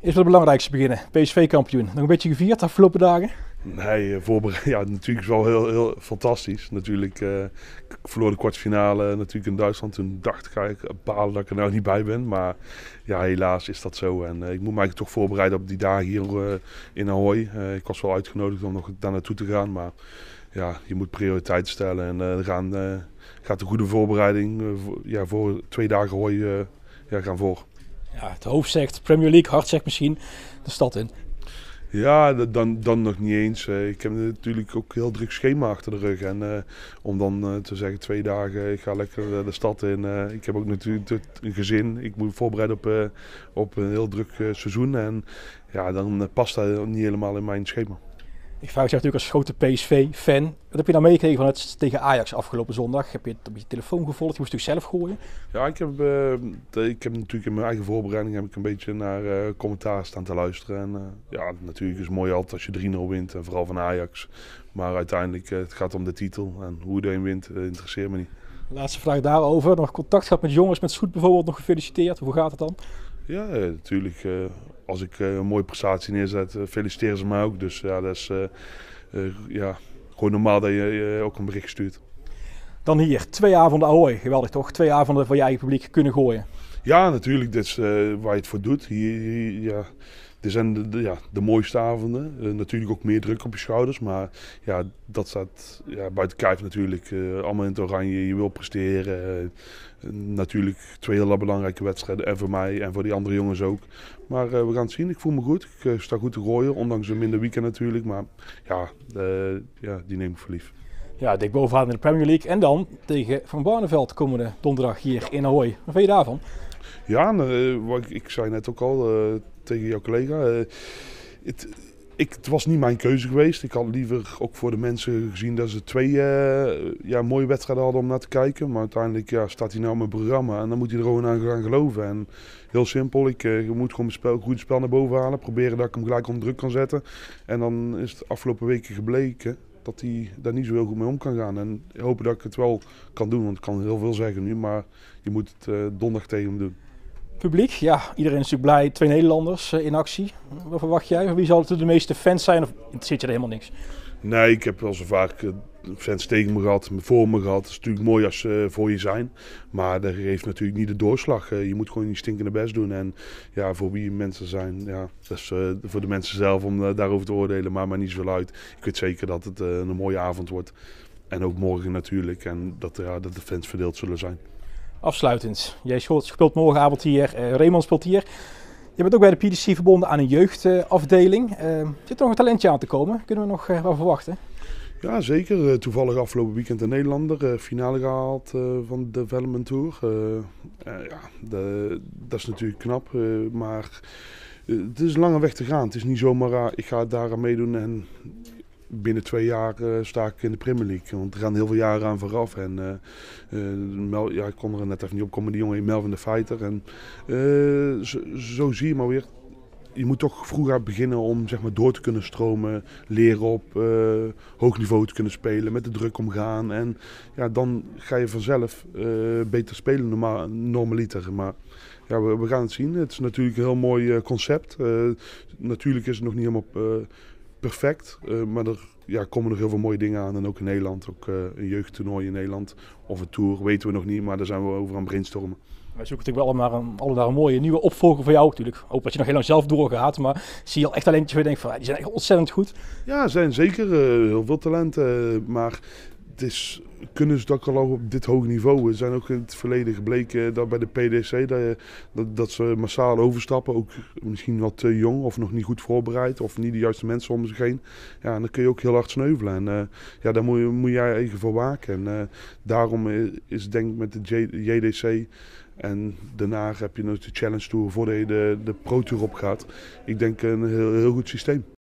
Eerst met het belangrijkste beginnen. PSV-kampioen. Nog een beetje gevierd de afgelopen dagen? Nee, eh, voorbereid. Ja, natuurlijk is wel heel, heel fantastisch. Natuurlijk, uh, ik verloor de kwartfinale natuurlijk in Duitsland. Toen dacht ik eigenlijk balen dat ik er nou niet bij ben. Maar ja, helaas is dat zo. En ik moet mij toch voorbereiden op die dagen hier in Ahoy. ik was wel uitgenodigd om nog daar naartoe te gaan. Maar ja, je moet prioriteiten stellen. En er gaan, gaat een goede voorbereiding ja, voor twee dagen Ahoy ja, gaan voor ja, het hoofd zegt Premier League, hart zegt misschien de stad in. Ja, dan, dan nog niet eens. Eh, ik heb natuurlijk ook heel druk schema achter de rug. En uh, om dan uh, te zeggen twee dagen, ik ga lekker de stad in. ik heb ook natuurlijk een gezin. Ik moet voorbereiden op, op een heel druk seizoen. En ja, dan past dat niet helemaal in mijn schema. Ik vraag je natuurlijk als grote PSV-fan. Wat heb je nou meegekregen van het tegen Ajax afgelopen zondag? Heb je het op je telefoon gevolgd? Je moest natuurlijk zelf gooien. Ja, ik heb, uh, ik heb natuurlijk in mijn eigen voorbereiding heb ik een beetje naar uh, commentaar staan te luisteren. En uh, ja, natuurlijk is het mooi altijd als je 3-0 wint. En vooral van Ajax. Maar uiteindelijk, het gaat om de titel. En hoe je wint, interesseert me niet. Laatste vraag daarover. Nog contact gehad met jongens met Schoet bijvoorbeeld. Nog gefeliciteerd. Hoe gaat het dan? Ja, natuurlijk als ik eh, een mooie prestatie neerzet, eh, feliciteren ze mij ook. Dus ja, dat is eh, ja, gewoon normaal dat je ook een bericht stuurt. Dan hier, twee avonden Ahoy. Geweldig toch? Twee avonden voor je eigen publiek kunnen gooien. Ja, natuurlijk. Dat is waar je het voor doet. Hier, hier ja. Dit zijn de, ja, de mooiste avonden. Uh, natuurlijk ook meer druk op je schouders. Maar ja, dat staat ja, buiten kijf natuurlijk. Uh, allemaal in het oranje. Je wil presteren. Uh, natuurlijk twee hele belangrijke wedstrijden. En voor mij en voor die andere jongens ook. Maar we gaan het zien. Ik voel me goed. Ik sta goed te gooien. Ondanks een minder weekend natuurlijk. Maar ja, ja die neem ik voor. Ja, dik bovenaan in de Premier League. En dan tegen Van Barneveld komende donderdag hier in Ahoy. Wat vind je daarvan? Ja, nou, ik, zei net ook al tegen jouw collega. Eh, het, ik, het was niet mijn keuze geweest. Ik had liever ook voor de mensen gezien dat ze twee ja, mooie wedstrijden hadden om naar te kijken. Maar uiteindelijk ja, staat hij nou in mijn programma en dan moet hij er gewoon aan gaan geloven. En heel simpel, ik uh, moet gewoon mijn spel, goed spel naar boven halen. Proberen dat ik hem gelijk onder druk kan zetten. En dan is het afgelopen weken gebleken dat hij daar niet zo heel goed mee om kan gaan. En hopen dat ik het wel kan doen, want ik kan heel veel zeggen nu. Maar je moet het uh, donderdag tegen hem doen. Publiek, ja, iedereen is natuurlijk blij. Twee Nederlanders eh, in actie. Wat verwacht jij? Wie zal het de meeste fans zijn of zit je er helemaal niks? Nee, ik heb wel zo vaak eh, fans tegen me gehad, voor me gehad. Het is natuurlijk mooi als ze voor je zijn. Maar dat geeft natuurlijk niet de doorslag. je moet gewoon je stinkende best doen. En ja, voor wie mensen zijn, ja, dat is uh, voor de mensen zelf om daarover te oordelen. Maar maar niet zoveel uit. Ik weet zeker dat het een mooie avond wordt. En ook morgen natuurlijk. En dat, ja, dat de fans verdeeld zullen zijn. Afsluitend, jij speelt morgenavond hier, Raymond speelt hier. Je bent ook bij de PDC verbonden aan een jeugdafdeling. Uh, zit er nog een talentje aan te komen? Kunnen we nog uh, wel verwachten? Ja, zeker. toevallig afgelopen weekend een Nederlander. finale gehaald van de Development Tour. ja, de, dat is natuurlijk knap. maar het is een lange weg te gaan. Het is niet zomaar, ik ga daar aan meedoen en binnen twee jaar sta ik in de Premier League. Want er gaan heel veel jaren aan vooraf. En ja, ik kon er net even niet op komen, die jongen Melvin de Fighter. En zo, zie je maar weer. Je moet toch vroeger beginnen om zeg maar, door te kunnen stromen, leren op hoog niveau te kunnen spelen, met de druk omgaan. En ja, dan ga je vanzelf beter spelen, normaal, normaliter. Maar ja, we, gaan het zien. Het is natuurlijk een heel mooi concept. natuurlijk is het nog niet helemaal perfect. Maar er ja, komen nog heel veel mooie dingen aan. En ook in Nederland, ook een jeugdtoernooi in Nederland. Of een tour, weten we nog niet, maar daar zijn we over aan brainstormen. Wij zoeken natuurlijk wel allemaal een, allemaal een mooie nieuwe opvolger voor jou natuurlijk. Hoop dat je nog heel lang zelf doorgaat, maar zie je al echt alleen dat je denkt van die zijn echt ontzettend goed. Ja, zijn zeker uh, heel veel talenten, maar het is kunnen ze dat al op dit hoge niveau. We zijn ook in het verleden gebleken dat bij de PDC dat, dat, dat, ze massaal overstappen. Ook misschien wat te jong of nog niet goed voorbereid of niet de juiste mensen om zich heen. Ja, en dan kun je ook heel hard sneuvelen. En ja, daar moet, je, moet jij even voor waken. En daarom is denk ik met de JDC en daarna heb je nog de Challenge Tour voordat je de, de Pro Tour op gaat. Ik denk een heel, heel goed systeem.